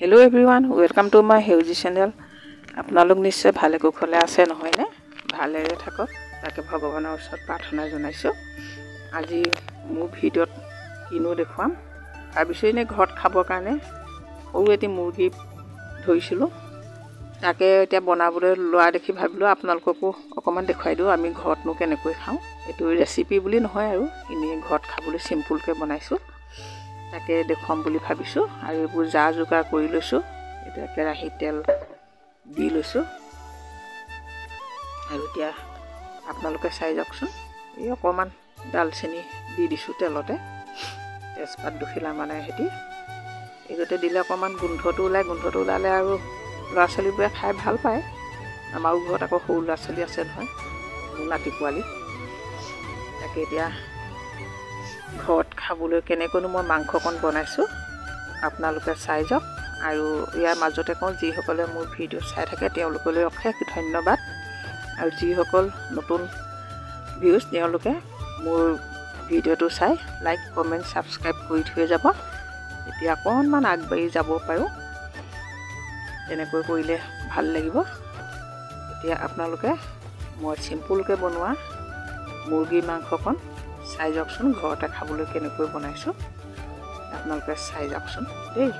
Hello' everyone welcome to my Seuji channel আপোনালোক নিশ্চয় ভালে কুশলে আছে নহয়নে ভালেৰে থাকক তাকে ভগৱানৰ ওচৰত প্ৰাৰ্থনা জনাইছোঁ আজি মোৰ ভিডিঅ'ত কিনো দেখুৱাম ভাবিছোঁ এনেই ঘৰত খাবৰ কাৰণে সৰু এটি মুৰ্গী ধৰিছিলোঁ তাকে এতিয়া বনাবলৈ লোৱা দেখি ভাবিলোঁ আপোনালোককো অকণমান দেখুৱাই দিওঁ আমি ঘৰতনো কেনেকৈ খাওঁ এইটো ৰেচিপি বুলি নহয় আৰু এনেই ঘৰত খাবলৈ চিম্পুলকৈ বনাইছোঁ তাকে দেখুৱাম বুলি ভাবিছোঁ আৰু এইবোৰ যা যোগাৰ কৰি লৈছোঁ। এতিয়া কেৰাহীত তেল দি লৈছোঁ। আৰু এতিয়া আপোনালোকে চাই যাওকচোন। এই অকণমান ডালচেনি দি দিছোঁ তেলতে। তেজপাত দুখিলা মানে সেতি এইগতে দিলে অকণমান গোন্ধটো ওলায় গোন্ধটো ওলালে আৰু ল'ৰা ছোৱালীবোৰে খাই ভাল পায়। আমাৰো ঘৰত আকৌ সৰু ল'ৰা ছোৱালী আছে নহয় নাতি পোৱালি তাকে এতিয়া ঘৰত খাবলৈ কেনেকৈনো মই মাংসকণ বনাইছোঁ আপোনালোকে চাই যাওক। আৰু ইয়াৰ মাজতে কওঁ যিসকলে মোৰ ভিডিঅ' চাই থাকে তেওঁলোকলৈ অশেষ ধন্যবাদ। আৰু যিসকল নতুন ভিউজ তেওঁলোকে মোৰ ভিডিঅ'টো চাই লাইক কমেণ্ট ছাবস্ক্ৰাইব কৰি থৈ যাব। এতিয়া অকণমান আগবাঢ়ি যাব পাৰোঁ। তেনেকৈ কৰিলে ভাল লাগিব। এতিয়া আপোনালোকে মই চিম্পুলকৈ বনোৱা মুৰ্গী মাংসকণ চাই যাওকচোন ঘৰতে খাবলৈ কেনেকৈ বনাইছোঁ আপোনালোকে চাই যাওকচোন দেই